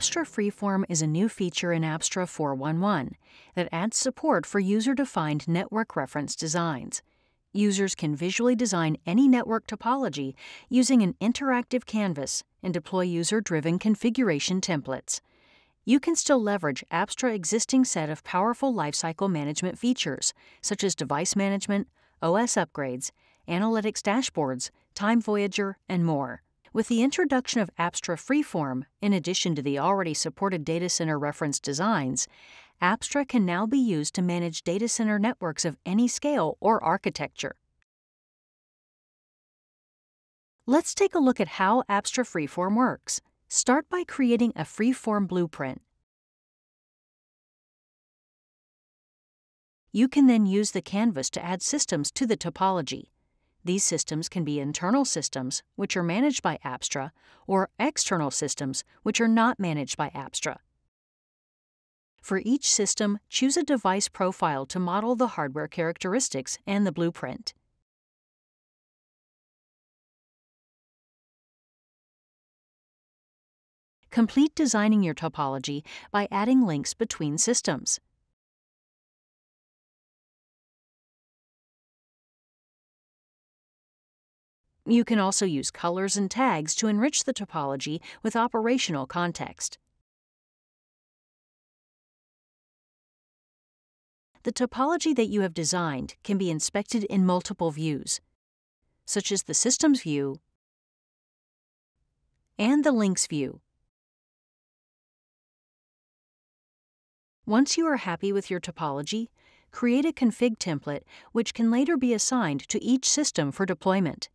Apstra Freeform is a new feature in Apstra 411 that adds support for user defined network reference designs. Users can visually design any network topology using an interactive canvas and deploy user driven configuration templates. You can still leverage Apstra existing set of powerful lifecycle management features such as device management, OS upgrades, analytics dashboards, Time Voyager, and more. With the introduction of Apstra Freeform, in addition to the already supported data center reference designs, Apstra can now be used to manage data center networks of any scale or architecture. Let's take a look at how Apstra Freeform works. Start by creating a freeform blueprint. You can then use the canvas to add systems to the topology. These systems can be internal systems, which are managed by Apstra, or external systems, which are not managed by Apstra. For each system, choose a device profile to model the hardware characteristics and the blueprint. Complete designing your topology by adding links between systems. You can also use colors and tags to enrich the topology with operational context. The topology that you have designed can be inspected in multiple views, such as the Systems view and the Links view. Once you are happy with your topology, create a config template which can later be assigned to each system for deployment.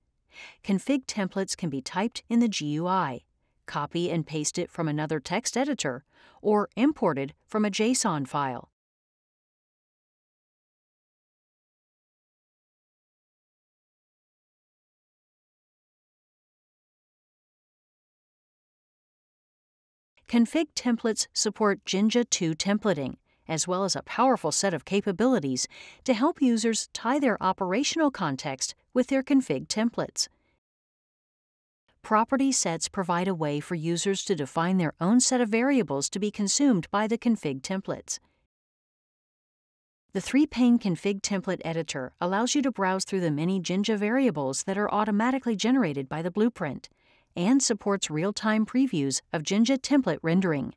Config templates can be typed in the GUI, copy and paste it from another text editor, or imported from a JSON file. Config templates support Jinja 2 templating, as well as a powerful set of capabilities to help users tie their operational context with their config templates. Property sets provide a way for users to define their own set of variables to be consumed by the config templates. The three-pane config template editor allows you to browse through the many Jinja variables that are automatically generated by the blueprint and supports real-time previews of Jinja template rendering.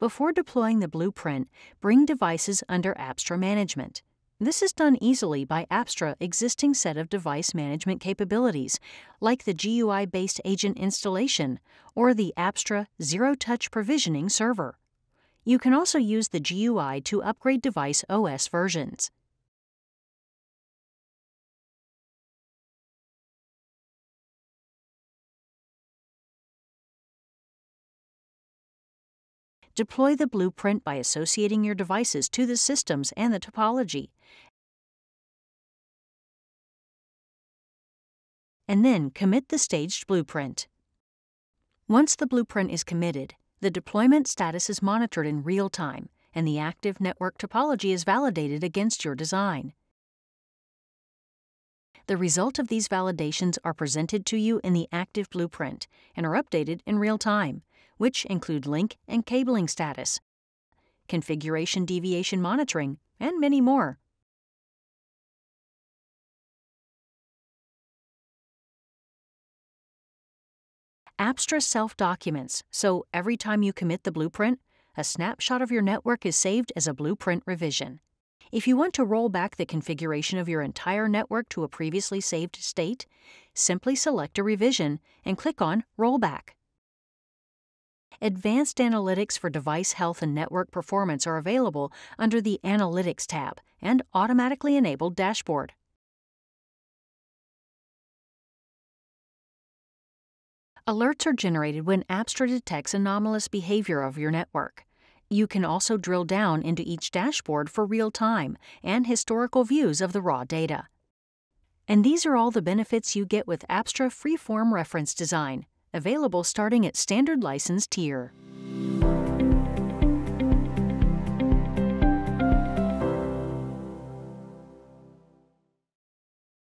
Before deploying the blueprint, bring devices under Apstra management. This is done easily by Apstra existing set of device management capabilities, like the GUI-based agent installation or the Apstra Zero-Touch Provisioning server. You can also use the GUI to upgrade device OS versions. Deploy the blueprint by associating your devices to the systems and the topology. And then commit the staged blueprint. Once the blueprint is committed, the deployment status is monitored in real time, and the active network topology is validated against your design. The result of these validations are presented to you in the active blueprint and are updated in real time, which include link and cabling status, configuration deviation monitoring, and many more. Apstra self documents, so every time you commit the blueprint, a snapshot of your network is saved as a blueprint revision. If you want to roll back the configuration of your entire network to a previously saved state, simply select a revision and click on Rollback. Advanced analytics for device health and network performance are available under the Analytics tab and automatically enabled dashboard. Alerts are generated when Apstra detects anomalous behavior of your network. You can also drill down into each dashboard for real time and historical views of the raw data. And these are all the benefits you get with Apstra Freeform Reference Design, available starting at Standard License tier.